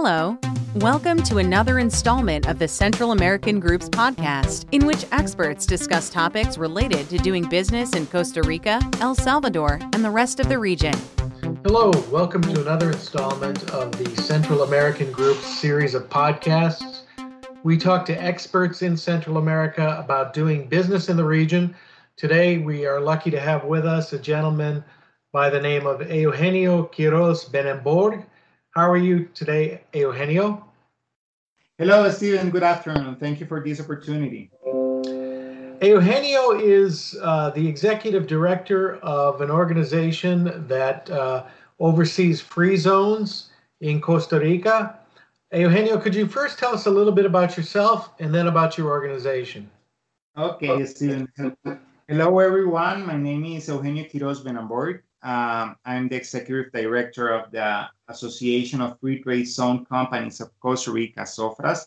Hello. Welcome to another installment of the Central American Group's podcast, in which experts discuss topics related to doing business in Costa Rica, El Salvador, and the rest of the region. Hello, welcome to another installment of the Central American Group's series of podcasts. We talk to experts in Central America about doing business in the region. Today, we are lucky to have with us a gentleman by the name of Eugenio Quiroz Benenborg. How are you today, Eugenio? Hello, Stephen. Good afternoon. Thank you for this opportunity. Eugenio is uh, the executive director of an organization that uh, oversees free zones in Costa Rica. Eugenio, could you first tell us a little bit about yourself and then about your organization? Okay, Stephen. Hello, everyone. My name is Eugenio Quiroz Benenborg. Um, I'm the executive director of the Association of Free Trade Zone Companies of Costa Rica, AZOFRAS.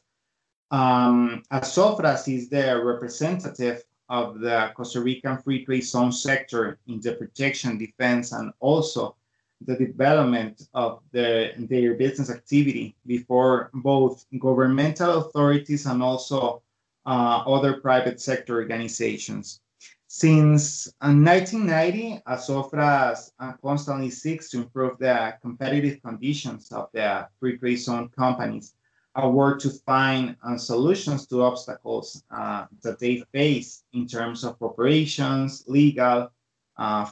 Um, AZOFRAS is the representative of the Costa Rican free trade zone sector in the protection, defense, and also the development of the, their business activity before both governmental authorities and also uh, other private sector organizations. Since 1990, uh, AZOFRAS uh, constantly seeks to improve the competitive conditions of the free trade zone companies, a work to find uh, solutions to obstacles that they face in terms of operations, legal,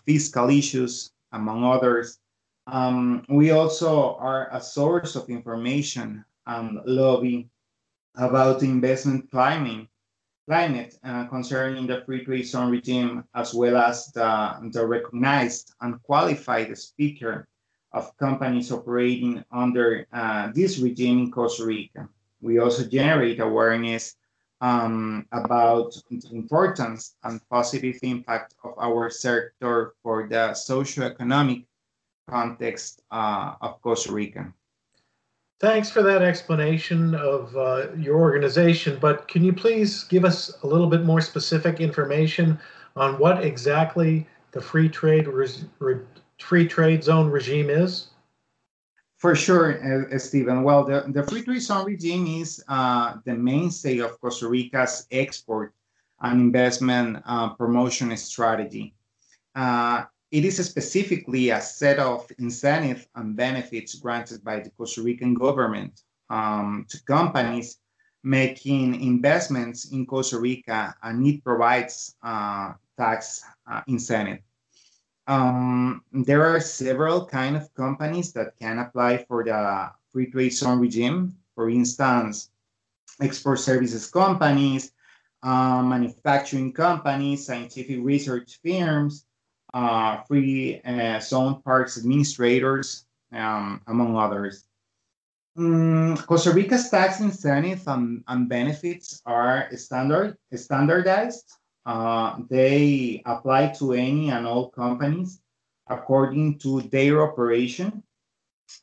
fiscal issues, among others. Um, we also are a source of information and lobby about investment climate climate uh, concerning the free trade zone regime, as well as the, the recognized and qualified speaker of companies operating under uh, this regime in Costa Rica. We also generate awareness um, about the importance and positive impact of our sector for the socioeconomic context uh, of Costa Rica. Thanks for that explanation of uh, your organization, but can you please give us a little bit more specific information on what exactly the free trade re- free trade zone regime is? For sure, uh, Stephen. Well, the, the free trade zone regime is uh, the mainstay of Costa Rica's export and investment uh, promotion strategy. It is specifically a set of incentives and benefits granted by the Costa Rican government um, to companies making investments in Costa Rica, and it provides uh, tax uh, incentive. Um, there are several kind of companies that can apply for the free trade zone regime. For instance, export services companies, uh, manufacturing companies, scientific research firms, uh, free uh, zone parks administrators, um, among others. Mm, Costa Rica's tax incentives and, and, benefits are standard standardized. Uh, they apply to any and all companies according to their operation.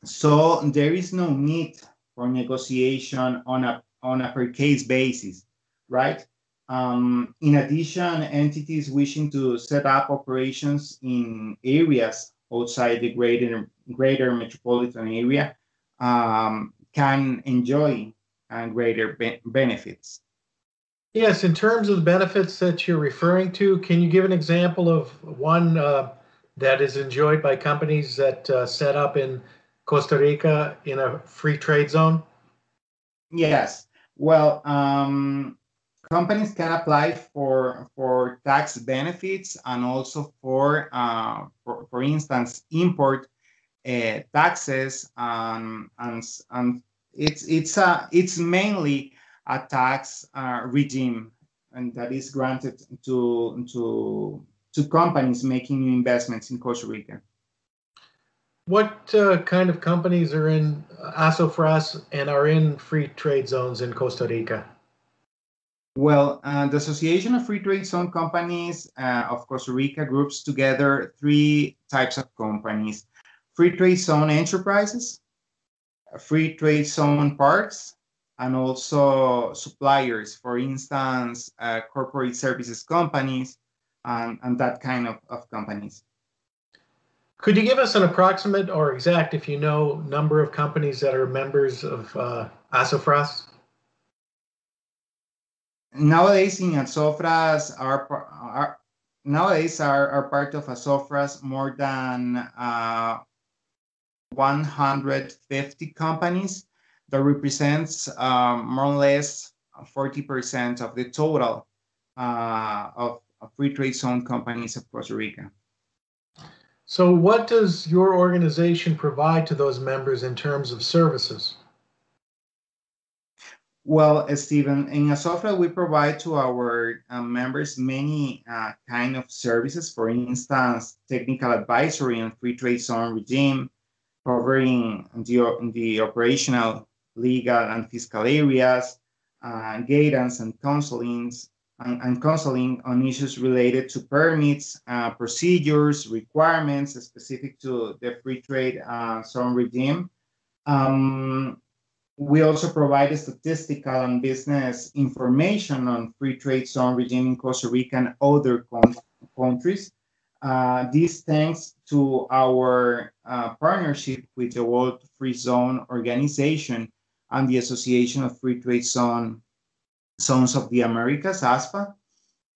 So there is no need for negotiation on a on a per case basis, right? Um, in addition, entities wishing to set up operations in areas outside the greater, greater metropolitan area um, can enjoy uh, greater be- benefits. Yes, in terms of the benefits that you're referring to, can you give an example of one uh, that is enjoyed by companies that uh, set up in Costa Rica in a free trade zone? Yes. Well, um, companies can apply for for tax benefits and also for uh, for, for instance import uh, taxes um, and and it's it's a it's mainly a tax uh, regime and that is granted to to to companies making new investments in Costa Rica. What uh, kind of companies are in AZOFRAS and are in free trade zones in Costa Rica? Well, uh, the Association of Free Trade Zone Companies uh, of Costa Rica groups together three types of companies free trade zone enterprises, free trade zone parks, and also suppliers, for instance, uh, corporate services companies and, and that kind of, of companies. Could you give us an approximate or exact, if you know, number of companies that are members of uh, Azofras? Nowadays, in Azofras, are, are nowadays are, are part of Azofras more than uh, 150 companies that represents um, more or less 40% of the total uh, of, of free trade zone companies of Costa Rica. So, what does your organization provide to those members in terms of services? Well, Stephen, in Azofra, we provide to our uh, members many uh, kind of services. For instance, technical advisory on free trade zone regime, covering the, the operational, legal, and fiscal areas, uh, guidance and counseling, and, and, counseling on issues related to permits, uh, procedures, requirements specific to the free trade uh, zone regime. Um, we also provide statistical and business information on free trade zone regime in Costa Rica and other countries. Uh, this thanks to our uh, partnership with the World Free Zone Organization and the Association of Free Trade Zone Zones of the Americas, AZFA.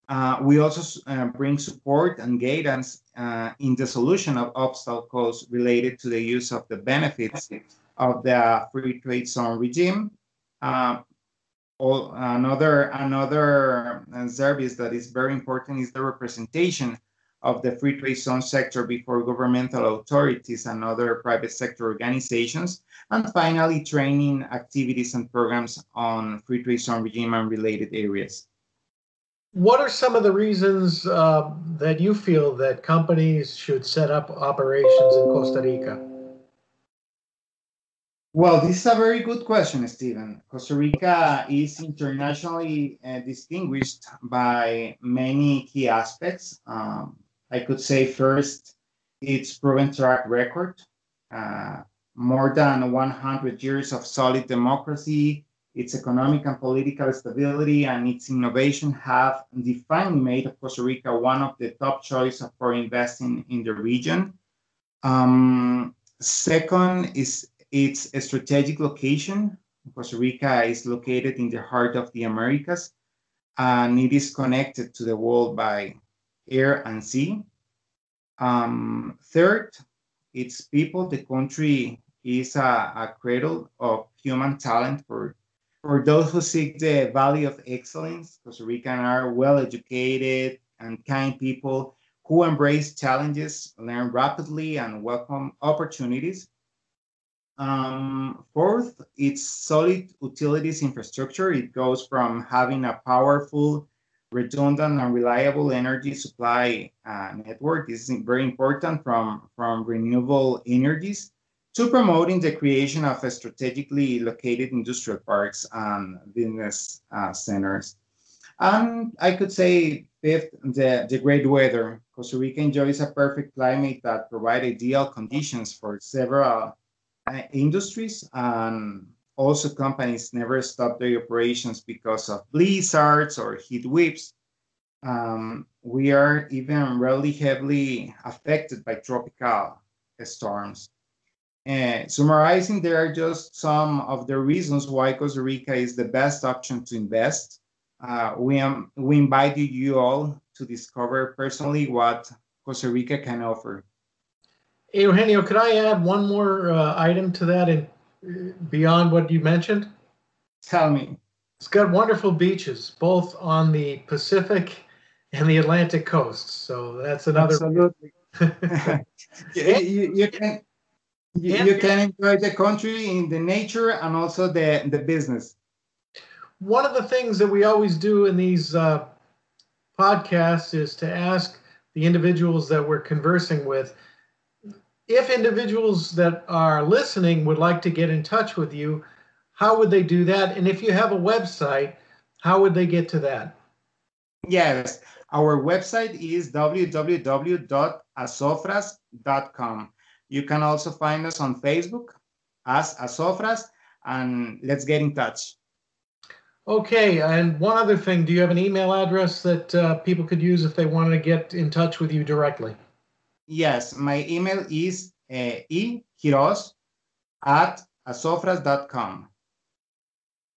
Uh, we also uh, bring support and guidance uh, in the solution of obstacles related to the use of the benefits of the free trade zone regime. Uh, another another uh, service that is very important is the representation of the free trade zone sector before governmental authorities and other private sector organizations. And finally, training activities and programs on free trade zone regime and related areas. What are some of the reasons uh, that you feel that companies should set up operations in Costa Rica? Well, this is a very good question, Stephen. Costa Rica is internationally uh, distinguished by many key aspects. Um, I could say first, its proven track record, uh, more than 100 years of solid democracy, its economic and political stability, and its innovation have definitely made Costa Rica one of the top choices for investing in the region. Um, second is its a strategic location. Costa Rica is located in the heart of the Americas, and it is connected to the world by air and sea. Um, third, its people, the country is a, a cradle of human talent for, for those who seek the value of excellence. Costa Rican are well educated and kind people who embrace challenges, learn rapidly, and welcome opportunities. Um, fourth, it's solid utilities infrastructure. It goes from having a powerful, redundant, and reliable energy supply uh, network. This is very important from, from renewable energies to promoting the creation of strategically located industrial parks and business uh, centers. And I could say fifth, the, the great weather. Costa Rica enjoys a perfect climate that provides ideal conditions for several uh, industries and also companies never stop their operations because of blizzards or heat waves. Um, we are even really heavily affected by tropical storms. Uh, summarizing, there are just some of the reasons why Costa Rica is the best option to invest. Uh, we, um, we invite you all to discover personally what Costa Rica can offer. Eugenio, could I add one more uh, item to that and uh, beyond what you mentioned? Tell me. It's got wonderful beaches, both on the Pacific and the Atlantic coasts. So that's another. Absolutely. you, you, can you, you can enjoy the country in the nature and also the the business. One of the things that we always do in these uh, podcasts is to ask the individuals that we're conversing with if individuals that are listening would like to get in touch with you, how would they do that? And if you have a website, how would they get to that? Yes, our website is www.azofras.com. You can also find us on Facebook as Azofras, and let's get in touch. Okay, and one other thing do you have an email address that uh, people could use if they wanted to get in touch with you directly? Yes, my email is uh, equiroz at azofras.com.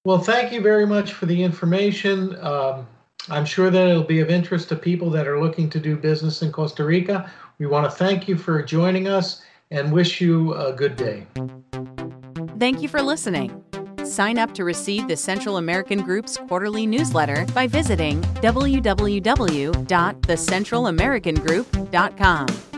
Well, thank you very much for the information. Um, I'm sure that it'll be of interest to people that are looking to do business in Costa Rica. We want to thank you for joining us and wish you a good day. Thank you for listening. Sign up to receive the Central American Group's quarterly newsletter by visiting www.thecentralamericangroup.com.